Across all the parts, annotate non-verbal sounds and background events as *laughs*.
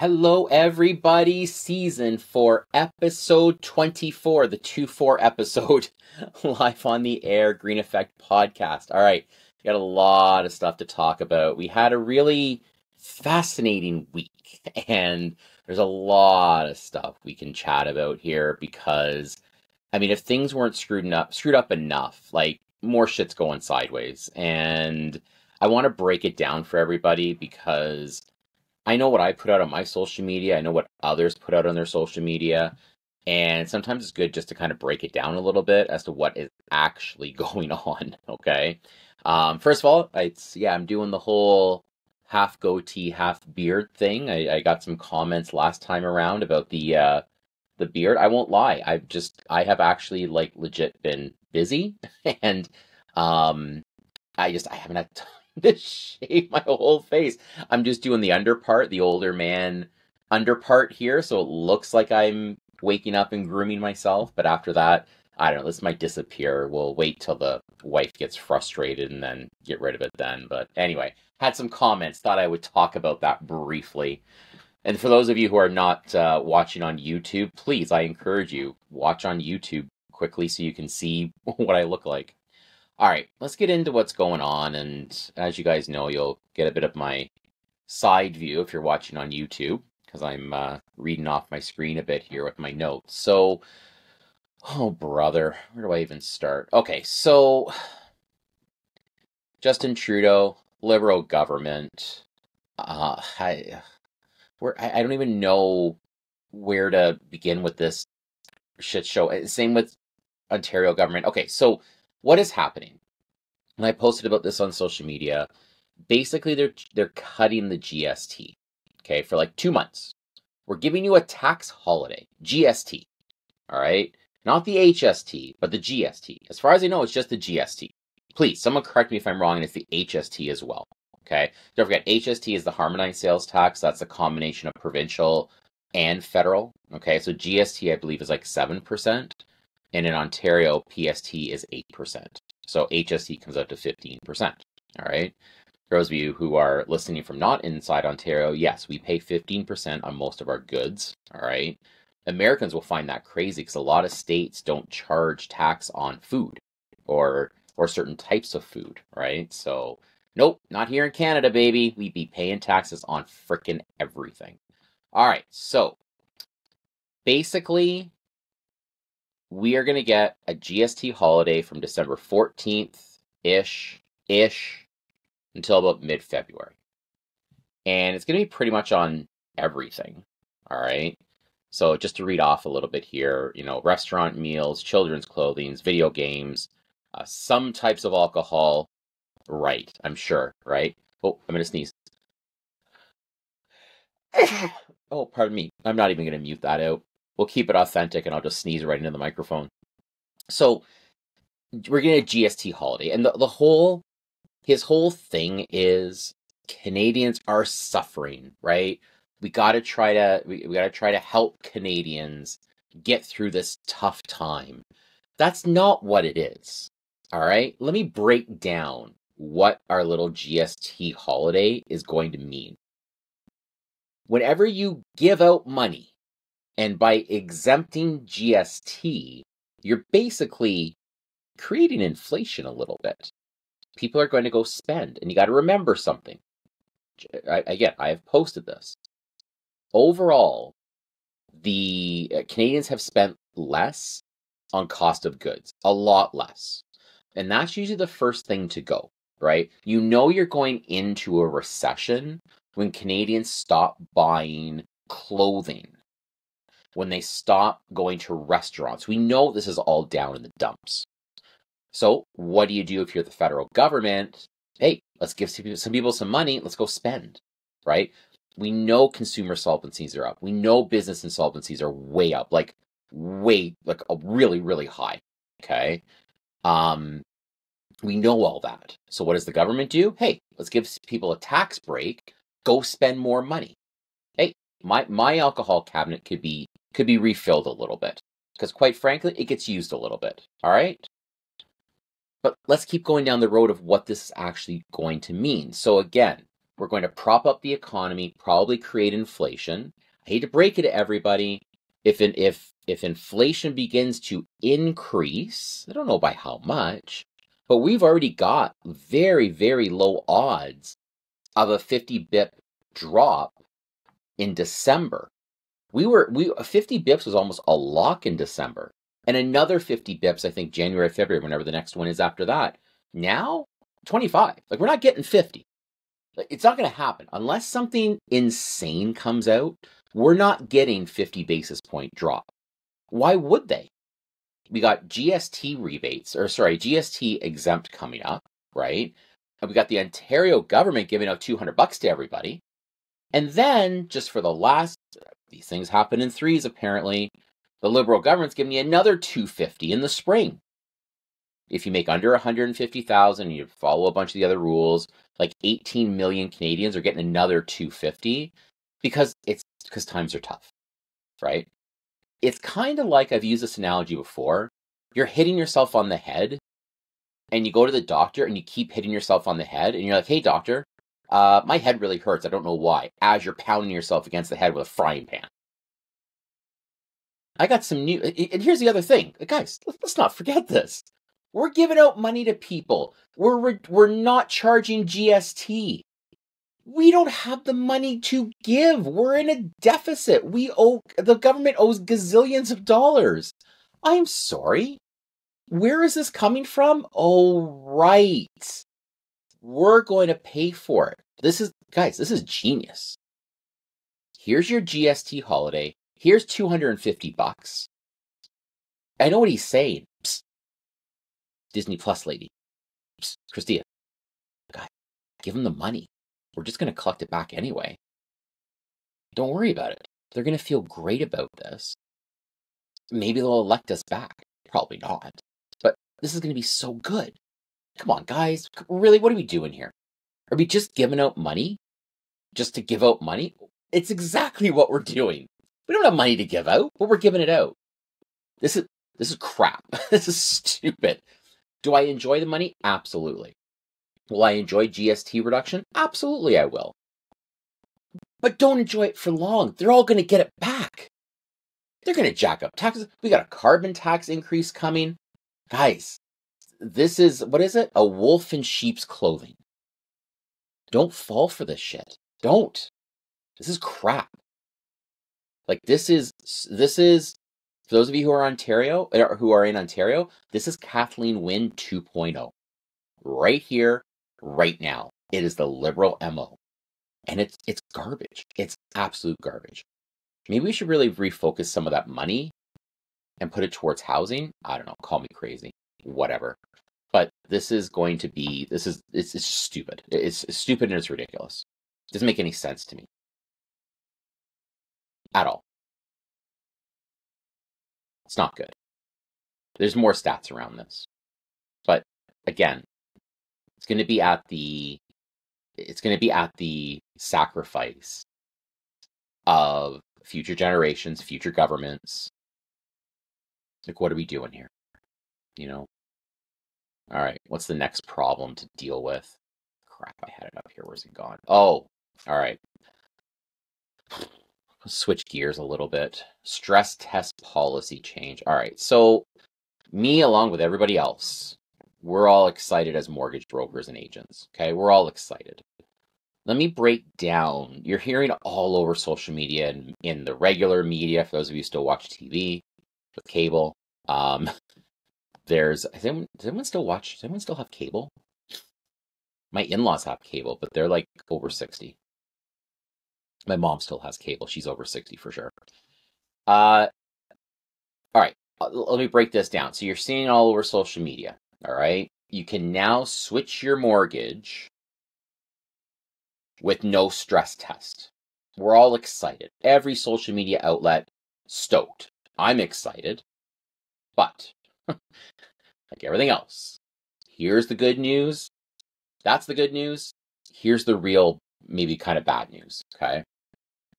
Hello, everybody. Season 4, episode 24, the 2 4 episode, *laughs* live on the air, Green Effect podcast. All right, got a lot of stuff to talk about. We had a really fascinating week, *laughs* and there's a lot of stuff we can chat about here because, I mean, if things weren't screwed up, screwed up enough, like more shit's going sideways. And I want to break it down for everybody because I know what I put out on my social media. I know what others put out on their social media. And sometimes it's good just to kind of break it down a little bit as to what is actually *laughs* going on. Okay. Um, first of all, it's, yeah, I'm doing the whole half goatee, half beard thing. I, I got some comments last time around about the, uh, the beard. I won't lie. I've just, I have actually like legit been busy *laughs* and, um, I just, I haven't had *laughs* to shave my whole face. I'm just doing the under part, the older man under part here, so it looks like I'm waking up and grooming myself. But after that, I don't know. This might disappear. We'll wait till the wife gets frustrated and then get rid of it then. But anyway, had some comments. Thought I would talk about that briefly. And for those of you who are not uh, watching on YouTube, please, I encourage you watch on YouTube quickly so you can see *laughs* what I look like. All right, let's get into what's going on. And as you guys know, you'll get a bit of my side view if you're watching on YouTube, because I'm uh, reading off my screen a bit here with my notes. So, oh, brother, where do I even start? Okay, so Justin Trudeau, Liberal government. Uh, I, where I, I don't even know where to begin with this shit show. Same with Ontario government. Okay, so what is happening? And I posted about this on social media. Basically, they're they're cutting the GST. Okay, for like two months. We're giving you a tax holiday, GST. All right, not the HST, but the GST. As far as I know, it's just the GST. Please, someone correct me if I'm wrong, and it's the HST as well. Okay, don't forget HST is the harmonized sales tax. That's a combination of provincial and federal. Okay, so GST I believe is like seven percent, and in Ontario, PST is 8%. So HST comes out to 15%. All right. For those of you who are listening from not inside Ontario, yes, we pay 15% on most of our goods. All right. Americans will find that crazy because a lot of states don't charge tax on food or or certain types of food, right? So, nope, not here in Canada, baby. We'd be paying taxes on freaking everything. All right, so basically, we are going to get a GST holiday from December 14th ish, ish, until about mid February. And it's going to be pretty much on everything. All right. So just to read off a little bit here, you know, restaurant meals, children's clothing, video games, uh, some types of alcohol. Right. I'm sure. Right. Oh, I'm going to sneeze. *coughs* oh, pardon me. I'm not even going to mute that out we'll keep it authentic and I'll just sneeze right into the microphone. So we're getting a GST holiday, and the, the whole his whole thing is Canadians are suffering, right? We gotta try to we, we gotta try to help Canadians get through this tough time. That's not what it is. All right. Let me break down what our little GST holiday is going to mean. Whenever you give out money and by exempting GST, you're basically creating inflation a little bit. People are going to go spend, and you got to remember something. I, again, I have posted this. Overall, the uh, Canadians have spent less on cost of goods, a lot less. And that's usually the first thing to go, right? You know you're going into a recession when Canadians stop buying clothing when they stop going to restaurants. We know this is all down in the dumps. So, what do you do if you're the federal government? Hey, let's give some people some money, let's go spend, right? We know consumer solvencies are up. We know business insolvencies are way up, like way, like really, really high. Okay. Um, we know all that. So what does the government do? Hey, let's give people a tax break. Go spend more money. Hey, my my alcohol cabinet could be could be refilled a little bit. Because quite frankly, it gets used a little bit. All right? But let's keep going down the road of what this is actually going to mean. So again, We're going to prop up the economy, probably create inflation. I hate to break it to everybody. If in, if if inflation begins to increase, I don't know by how much, but we've already got very very low odds of a 50 bip drop in December. We were we uh, 50 bips was almost a lock in December. And another 50 bips, I think January, February, whenever the next one is after that. Now, 25. Like we're not getting 50. Like it's not going to happen unless something insane comes out. We're not getting 50 basis point drop. Why would they? We got GST rebates, or sorry, GST exempt coming up, right? And we got the Ontario government giving out 200 bucks to everybody. And then, just for the last, these things happen in threes apparently, the Liberal government's giving you another 250 in the spring. If you make under 150,000 you follow a bunch of the other rules, like 18 million Canadians are getting another 250 because it's because times are tough, right? It's kind of like I've used this analogy before. You're hitting yourself on the head and you go to the doctor and you keep hitting yourself on the head and you're like, "Hey doctor, uh, my head really hurts. I don't know why." As you're pounding yourself against the head with a frying pan. I got some new. And here's the other thing, guys. Let's not forget this. We're giving out money to people. We're we're not charging GST. We don't have the money to give. We're in a deficit. We owe the government owes gazillions of dollars. I'm sorry. Where is this coming from? Oh, right. We're going to pay for it. This is guys, this is genius. Here's your GST holiday. Here's 250 bucks. I know what he's saying. Psst. Disney Plus lady. Psst. Chrystia. Give him the money. We're just going to collect it back anyway. Don't worry about it. They're going to feel great about this. Maybe they'll elect us back. Probably not. But this is going to be so good. Come on, guys. Really, what are we doing here? Are we just giving out money? Just to give out money? It's exactly what we're doing. We don't have money to give out, but we're giving it out. This is this is crap. *laughs* this is stupid. Do I enjoy the money? Absolutely. Will I enjoy GST reduction? Absolutely, I will. But don't enjoy it for long. They're all going to get it back. They're going to jack up taxes. We got a carbon tax increase coming. Guys, this is, what is it? A wolf in sheep's clothing. Don't fall for this shit. Don't. This is crap. Like this is, this is, for those of you who are Ontario, er, who are in Ontario, this is Kathleen Wynne 2.0. Right here, right now. It is the liberal MO. And it's it's garbage. It's absolute garbage. Maybe we should really refocus some of that money and put it towards housing. I don't know, call me crazy. Whatever. But this is going to be this is it's it's stupid. It's, it's stupid and it's ridiculous. It doesn't make any sense to me. At all. It's not good. There's more stats around this. But again, it's going to be at the it's going to be at the sacrifice of future generations, future governments. Like, what are we doing here? You know? All right, what's the next problem to deal with? Crap, I had it up here. Where's it gone? Oh, all right. Switch gears a little bit. Stress test policy change. All right, so me, along with everybody else, we're all excited as mortgage brokers and agents. Okay, we're all excited. Let me break down. You're hearing all over social media and in the regular media, for those of you still watch TV with cable. Um, *laughs* there's does anyone, does anyone still watch? Does anyone still have cable? My in-laws have cable, but they're like over 60. My mom still has cable. She's over 60 for sure. Uh all right, uh, let me break this down. So you're seeing all over social media. All right. You can now switch your mortgage with no stress test. We're all excited. Every social media outlet stoked. I'm excited. But, like everything else, here's the good news. That's the good news. Here's the real, maybe kind of bad news. Okay.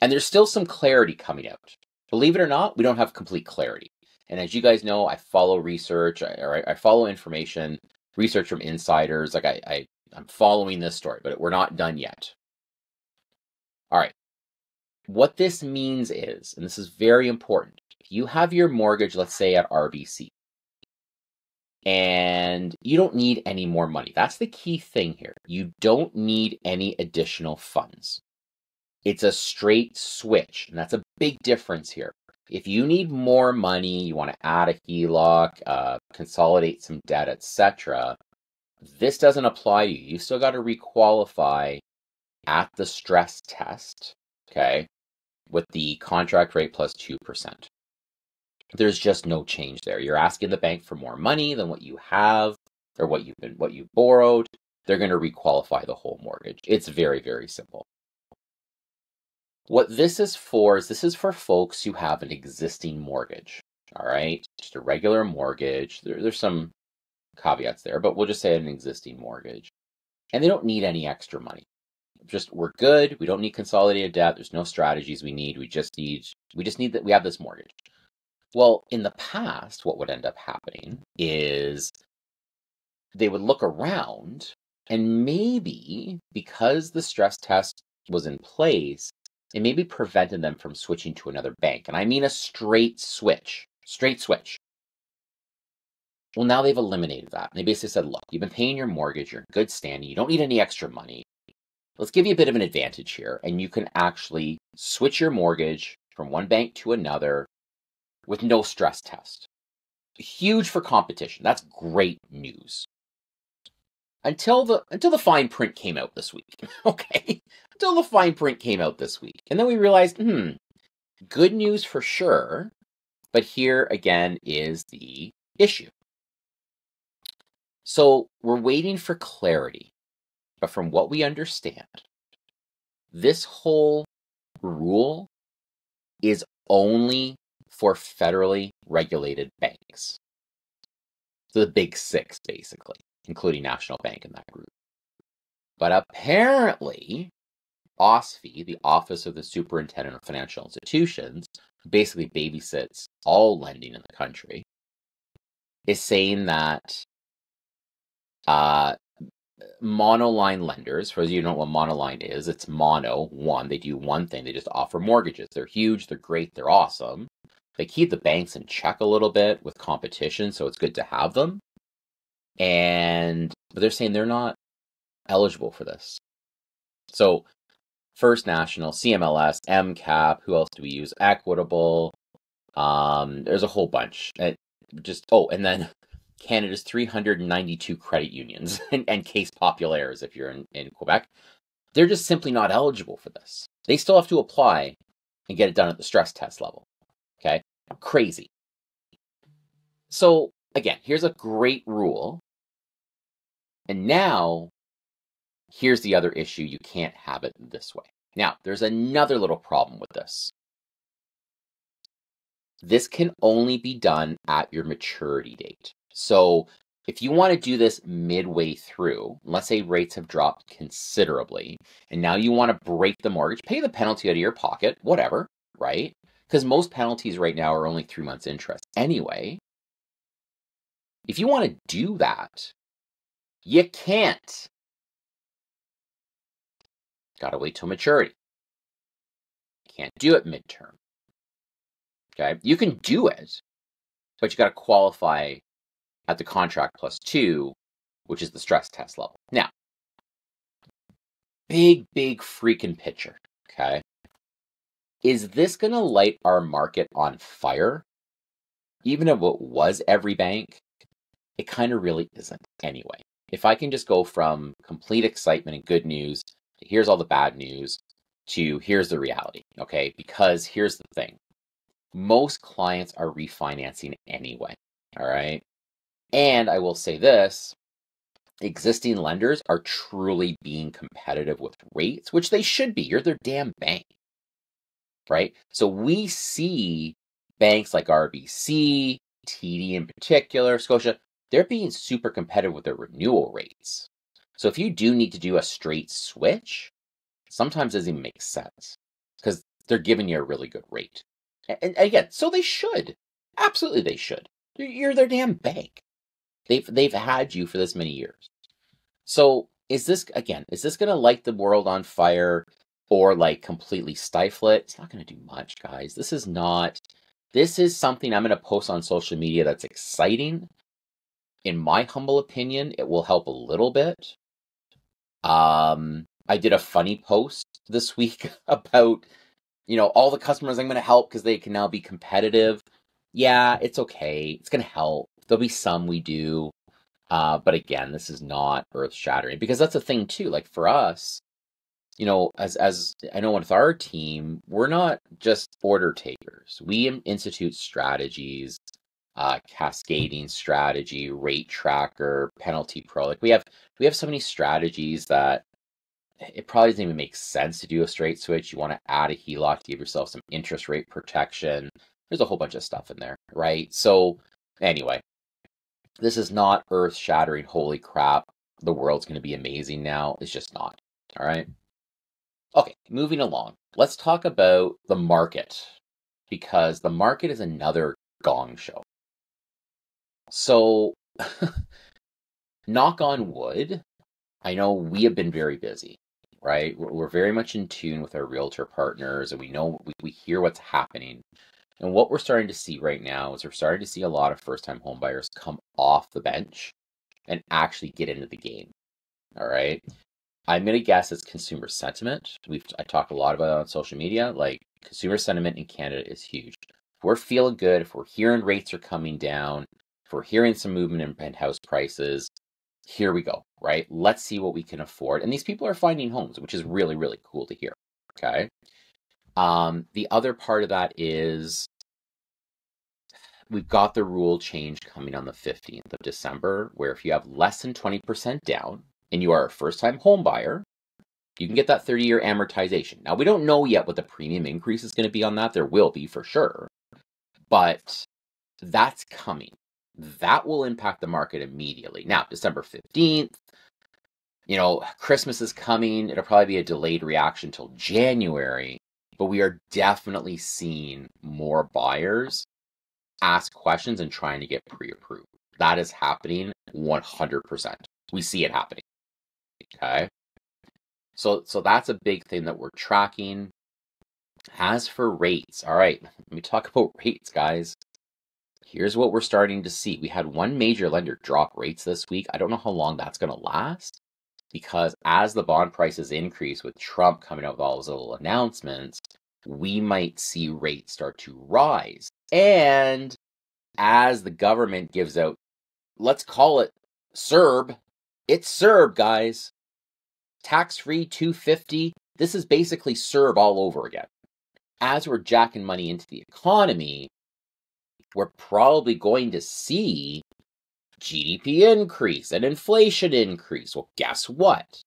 And there's still some clarity coming out. Believe it or not, we don't have complete clarity. And as you guys know, I follow research, I, I follow information, research from insiders. Like I, I, I'm following this story, but we're not done yet. All right. What this means is, and this is very important, if you have your mortgage, let's say at RBC, and you don't need any more money. That's the key thing here. You don't need any additional funds. It's a straight switch, and that's a big difference here. If you need more money, you want to add a HELOC, uh, consolidate some debt, etc., this doesn't apply to you. You still got to requalify at the stress test, okay, with the contract rate plus 2%. There's just no change there. You're asking the bank for more money than what you have or what you've been what you borrowed. They're going to requalify the whole mortgage. It's very very simple. What this is for is this is for folks who have an existing mortgage. All right, just a regular mortgage. There, there's some caveats there, but we'll just say an existing mortgage, and they don't need any extra money. Just we're good. We don't need consolidated debt. There's no strategies we need. We just need we just need that we have this mortgage. Well, in the past, what would end up happening is they would look around and maybe because the stress test was in place, it maybe prevented them from switching to another bank. And I mean a straight switch, straight switch. Well, now they've eliminated that. And they basically said, look, you've been paying your mortgage, you're in good standing, you don't need any extra money. Let's give you a bit of an advantage here. And you can actually switch your mortgage from one bank to another with no stress test. Huge for competition. That's great news. Until the until the fine print came out this week. *laughs* okay? Until the fine print came out this week. And then we realized, hmm, good news for sure, but here again is the issue. So we're waiting for clarity. But from what we understand, this whole rule is only for federally regulated banks. So the big six, basically, including National Bank in that group. But apparently, OSFI, the Office of the Superintendent of Financial Institutions, basically babysits all lending in the country, is saying that uh, monoline lenders, for those you who don't know what monoline is, it's mono, one. They do one thing, they just offer mortgages. They're huge, they're great, they're awesome. They keep the banks in check a little bit with competition, so it's good to have them. And but they're saying they're not eligible for this. So First National, CMLS, MCAP, who else do we use? Equitable. Um, there's a whole bunch. Just oh, and then *laughs* Canada's 392 credit unions *laughs* and, and Caisse Populaires if you're in, in Quebec. They're just simply not eligible for this. They still have to apply and get it done at the stress test level. Crazy. So, again, here's a great rule. And now, here's the other issue you can't have it this way. Now, there's another little problem with this. This can only be done at your maturity date. So, if you want to do this midway through, let's say rates have dropped considerably, and now you want to break the mortgage, pay the penalty out of your pocket, whatever, right? Because most penalties right now are only three months interest anyway. If you want to do that, you can't. Got to wait till maturity. Can't do it midterm. Okay, you can do it, but you got to qualify at the contract plus two, which is the stress test level. Now, big, big freaking picture. Okay, is this going to light our market on fire? Even if it was every bank, it kind of really isn't anyway. If I can just go from complete excitement and good news to here's all the bad news to here's the reality, okay? Because here's the thing most clients are refinancing anyway, all right? And I will say this existing lenders are truly being competitive with rates, which they should be. You're their damn bank right? So we see banks like RBC, TD in particular, Scotia, they're being super competitive with their renewal rates. So if you do need to do a straight switch, sometimes it doesn't even make sense because they're giving you a really good rate. And, and again, so they should. Absolutely, they should. You're their damn bank. They've they've had you for this many years. So is this again? Is this going to light the world on fire? Or like completely stifle it, it's not going to do much, guys. This is not, this is something I'm going to post on social media that's exciting. In my humble opinion, it will help a little bit. Um, I did a funny post this *laughs* week about, you know, all the customers I'm going to help because they can now be competitive. Yeah, it's okay. It's going to help. There'll be some we do. Uh, but again, this is not earth shattering because that's a thing too. Like for us, you know, as as I know with our team, we're not just order takers. We institute strategies, uh, cascading strategy, rate tracker, penalty pro. Like we have we have so many strategies that it probably doesn't even make sense to do a straight switch. You want to add a HELOC to give yourself some interest rate protection. There's a whole bunch of stuff in there, right? So anyway, this is not earth shattering. Holy crap. The world's going to be amazing now. It's just not. All right. Okay, moving along. Let's talk about the market because the market is another gong show. So, *laughs* knock on wood, I know we have been very busy, right? We're very much in tune with our realtor partners and we know we, hear what's happening. And what we're starting to see right now is we're starting to see a lot of first time homebuyers come off the bench and actually get into the game. All right. I'm gonna guess it's consumer sentiment. We've I talked a lot about it on social media. Like consumer sentiment in Canada is huge. If we're feeling good, if we're hearing rates are coming down, if we're hearing some movement in penthouse prices, here we go, right? Let's see what we can afford. And these people are finding homes, which is really, really cool to hear. Okay. Um, the other part of that is we've got the rule change coming on the 15th of December, where if you have less than 20% down and you are a first time home buyer, you can get that 30 year amortization. Now, we don't know yet what the premium increase is going to be on that. There will be for sure, but that's coming. That will impact the market immediately. Now, December 15th, you know, Christmas is coming. It'll probably be a delayed reaction till January, but we are definitely seeing more buyers ask questions and trying to get pre approved. That is happening 100%. We see it happening. Okay. So, so that's a big thing that we're tracking. As for rates, all right, *laughs* let me talk about rates, guys. Here's what we're starting to see. We had one major lender drop rates this week. I don't know how long that's going to last because as the bond prices increase with Trump coming out with all his little announcements, we might see rates start to rise. And as the government gives out, let's call it CERB, it's CERB, guys. Tax free 250. This is basically CERB all over again. As we're jacking money into the economy, we're probably going to see GDP increase and inflation increase. Well, guess what?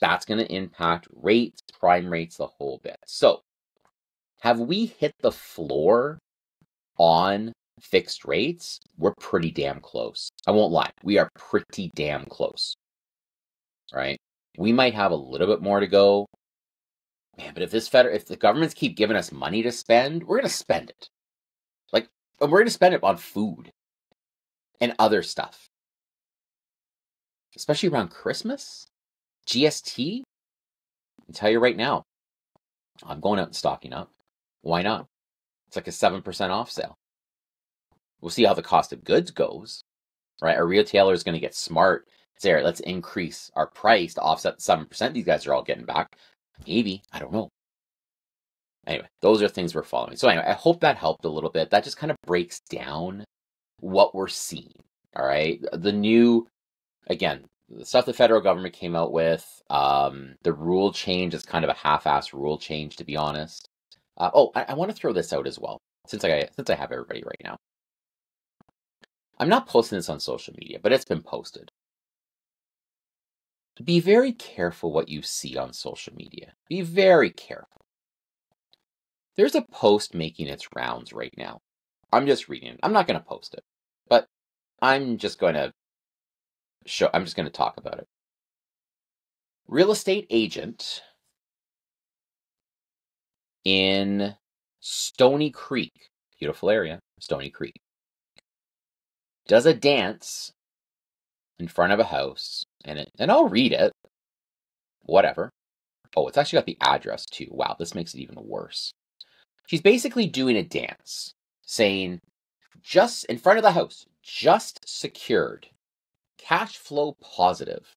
That's going to impact rates, prime rates, the whole bit. So, have we hit the floor on fixed rates? We're pretty damn close. I won't lie. We are pretty damn close. Right? We might have a little bit more to go. Man, but if this federal, if the governments keep giving us money to spend, we're going to spend it. Like, and we're to spend it on food and other stuff. Especially around Christmas, GST. I tell you right now, I'm going out and stocking up. Why not? It's like a 7% off sale. We'll see how the cost of goods goes, right? A retailer is going to get smart. Say, let's increase our price to offset the 7% these guys are all getting back. Maybe. I don't know. Anyway, those are things we're following. So, anyway, I hope that helped a little bit. That just kind of breaks down what we're seeing. All right. The new, again, the stuff the federal government came out with, um, the rule change is kind of a half ass rule change, to be honest. Uh, oh, I, I want to throw this out as well, since I since I have everybody right now. I'm not posting this on social media, but it's been posted. Be very careful what you see on social media. Be very careful. There's a post making its rounds right now. I'm just reading it. I'm not going to post it, but I'm just going to show, I'm just going to talk about it. Real estate agent in Stoney Creek, beautiful area, Stoney Creek, does a dance in front of a house, and it, and I'll read it, whatever. Oh, it's actually got the address too. Wow, this makes it even worse. She's basically doing a dance saying, just in front of the house, just secured, cash flow positive,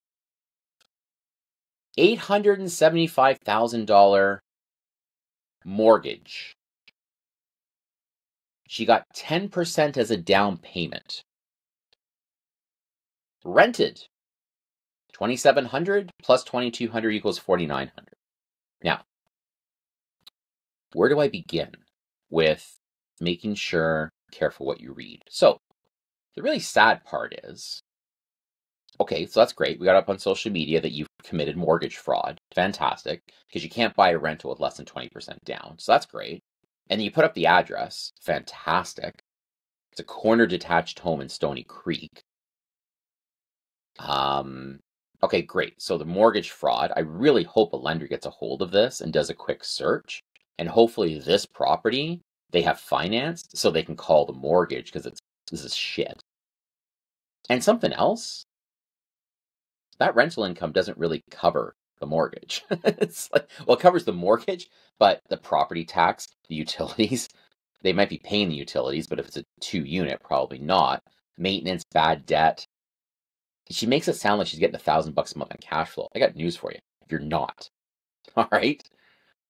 $875,000 mortgage. She got 10% as a down payment. Rented 2700 plus 2200 equals 4900. Now, where do I begin with making sure careful what you read? So, the really sad part is okay, so that's great. We got up on social media that you've committed mortgage fraud. Fantastic. Because you can't buy a rental with less than 20% down. So that's great. And you put up the address. Fantastic. It's a corner detached home in Stoney Creek. Um, okay, great. So the mortgage fraud, I really hope a lender gets a hold of this and does a quick search. And hopefully this property they have financed so they can call the mortgage because it's this is shit. And something else, that rental income doesn't really cover the mortgage. *laughs* it's like, well, it covers the mortgage, but the property tax, the utilities, *laughs* they might be paying the utilities, but if it's a two unit, probably not. Maintenance, bad debt. She makes it sound like she's getting a thousand bucks a month in cash flow. I got news for you. You're not. *laughs* All right.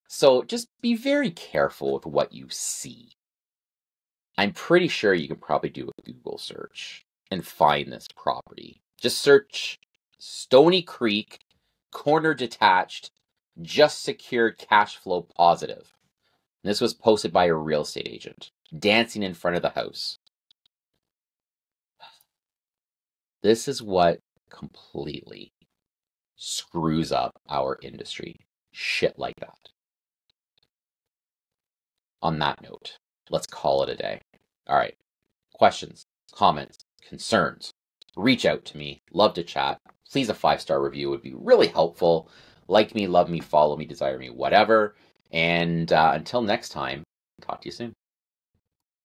So just be very careful with what you see. I'm pretty sure you can probably do a Google search and find this property. Just search Stoney Creek, corner detached, just secured cash flow positive. This was posted by a real estate agent dancing in front of the house. This is what completely screws up our industry. Shit like that. On that note, let's call it a day. All right. Questions, comments, concerns, reach out to me. Love to chat please a five star review would be really helpful. Like me, love me, follow me, desire me, whatever. And uh, until next time, talk to you soon.